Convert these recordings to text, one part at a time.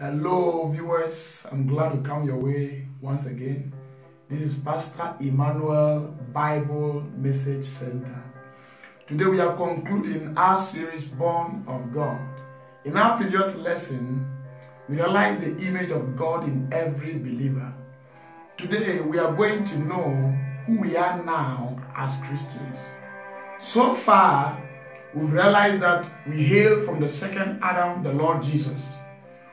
Hello, viewers. I'm glad to come your way once again. This is Pastor Emmanuel Bible Message Center. Today we are concluding our series Born of God. In our previous lesson, we realized the image of God in every believer. Today we are going to know who we are now as Christians. So far, we've realized that we hail from the second Adam, the Lord Jesus.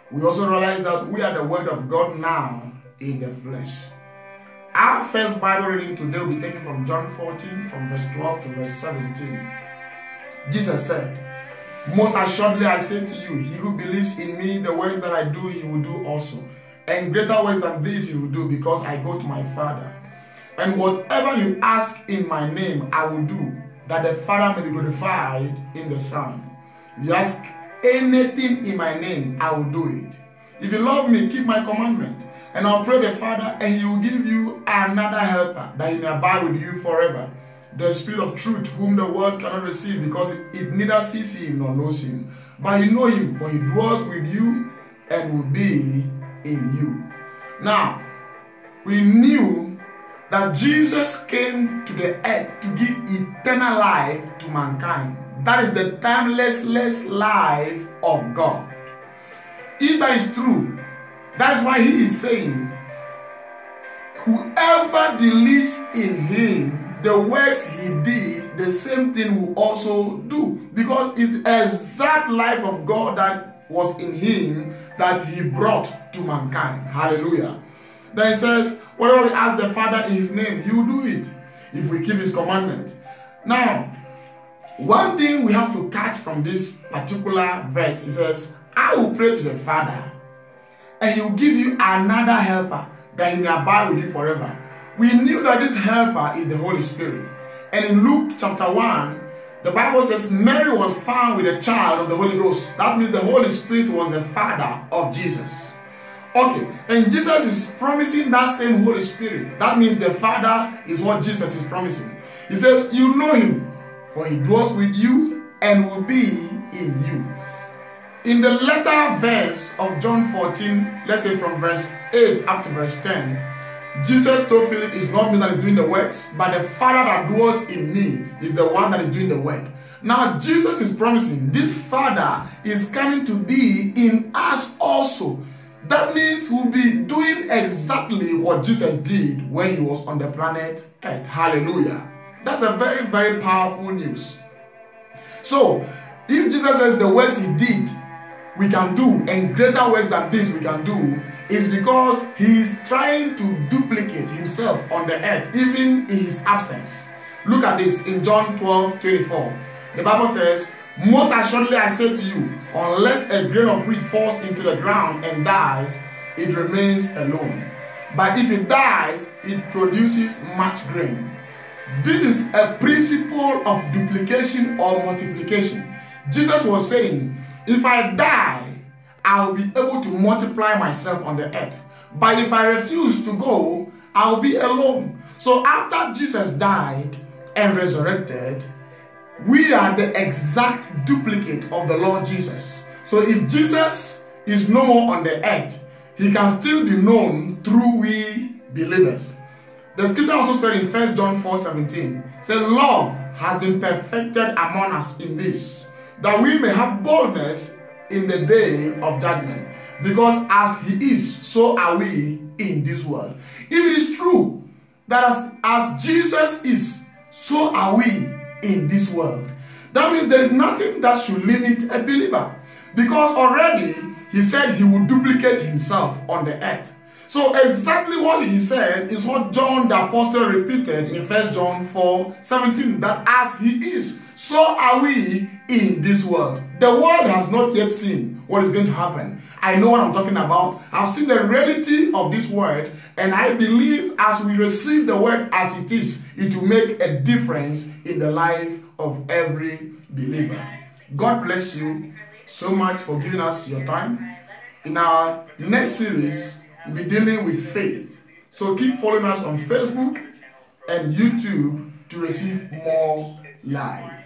We also realize that we are the Word of God now in the flesh. Our first Bible reading today will be taken from John 14, from verse 12 to verse 17. Jesus said, Most assuredly I say to you, he who believes in me, the works that I do, he will do also. And greater works than these he will do, because I go to my Father. And whatever you ask in my name, I will do, that the Father may be glorified in the Son. You ask anything in my name, I will do it. If you love me, keep my commandment. And I'll pray the Father, and he will give you another helper, that he may abide with you forever. The Spirit of truth, whom the world cannot receive, because it neither sees him nor knows him. But you know him, for he dwells with you and will be in you. Now, we knew that Jesus came to the earth to give eternal life to mankind. That is the timeless life of God. If that is true, that's why he is saying, Whoever believes in him, the works he did, the same thing will also do. Because it's the exact life of God that was in him that he brought to mankind. Hallelujah. Then he says, Whatever we ask the Father in his name, he will do it if we keep his commandment. Now, one thing we have to catch from this particular verse, it says, I will pray to the Father, and he will give you another helper that he may abide with you forever. We knew that this helper is the Holy Spirit. And in Luke chapter 1, the Bible says Mary was found with a child of the Holy Ghost. That means the Holy Spirit was the father of Jesus. Okay, and Jesus is promising that same Holy Spirit. That means the Father is what Jesus is promising. He says, You know him, for he dwells with you and will be in you. In the latter verse of John 14, let's say from verse 8 up to verse 10, Jesus told Philip, It's not me that is doing the works, but the Father that dwells in me is the one that is doing the work. Now, Jesus is promising this Father is coming to be in us also. That means we'll be doing exactly what Jesus did when he was on the planet Earth. Hallelujah. That's a very, very powerful news. So, if Jesus says the works he did, we can do, and greater works than this we can do, is because he is trying to duplicate himself on the earth, even in his absence. Look at this in John 12 24. The Bible says, Most assuredly I say to you, unless a grain of wheat falls into the ground and dies, it remains alone. But if it dies, it produces much grain. This is a principle of duplication or multiplication. Jesus was saying, if I die, I will be able to multiply myself on the earth. But if I refuse to go, I will be alone. So after Jesus died and resurrected, we are the exact duplicate of the Lord Jesus. So if Jesus is no more on the earth, he can still be known through we believers. The scripture also said in 1 John 4 17, said, Love has been perfected among us in this, that we may have boldness in the day of judgment. Because as he is, so are we in this world. If it is true that as, as Jesus is, so are we in this world. That means there is nothing that should limit a believer. Because already he said he would duplicate himself on the earth. So exactly what he said is what John the Apostle repeated in 1 John 4 17. That as he is, so are we in this world. The world has not yet seen what is going to happen. I know what I'm talking about. I've seen the reality of this word, and I believe as we receive the word as it is, it will make a difference in the life of every believer. God bless you so much for giving us your time. In our next series, we'll be dealing with faith. So keep following us on Facebook and YouTube to receive more live.